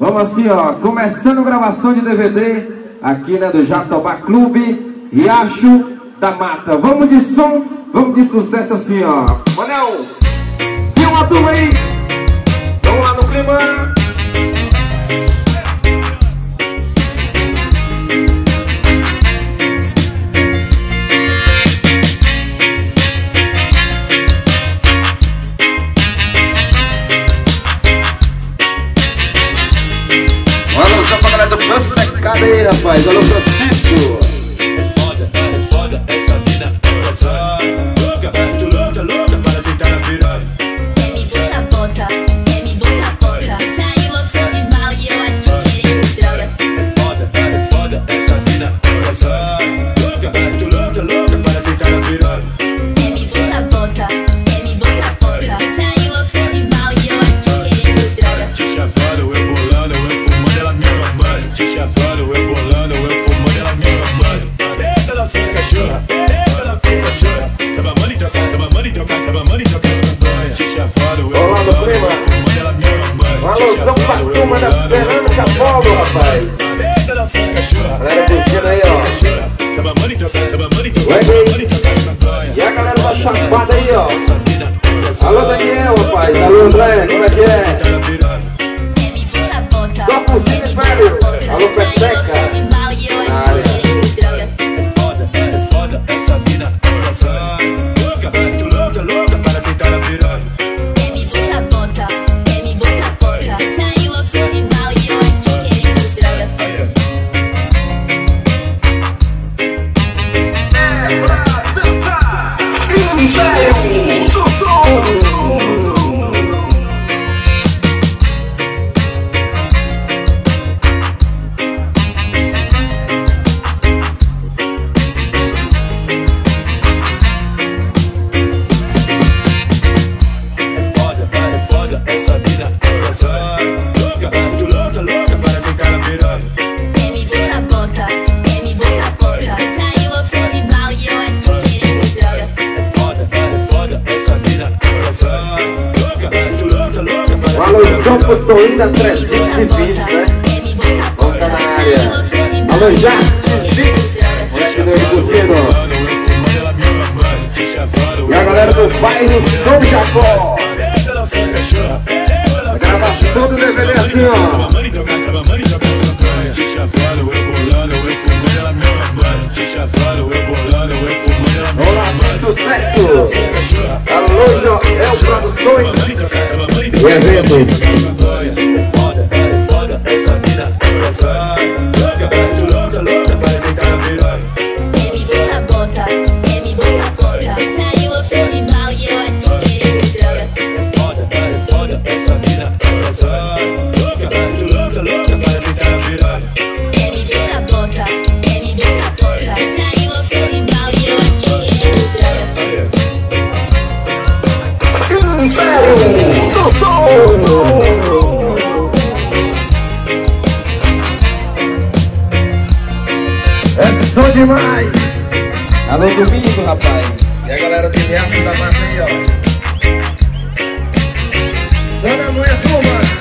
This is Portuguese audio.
Vamos assim, ó, começando gravação de DVD aqui, né, do Jatobá Clube Riacho da Mata. Vamos de som, vamos de sucesso assim, ó. Manel, viu uma turma aí? Vamos lá no clima. Cadê ele, rapaz? Alô, Francisco! São Paturma da Verônica Polo, rapaz. Galera curtindo aí, ó. E a galera da chapada aí, ó. Alô, Daniel, rapaz. Alô, André, como é que é? Só curtindo, velho. Alô, Campo Toína 320, né? Vamos na área. Alô, Jarte Continue é curtindo. Tá? E a galera do bairro São Jacó. A gravação do DVD assim, ó. Eu bolando, eu fumando ela me abana. De chavalo, eu bolando, eu fumando. Olá, sucesso! Alô, é o Produções. Resenha, São demais! Alô, domingo, rapaz! E a galera do Reato da Mata aí, ó. Santa Mãe, é turma!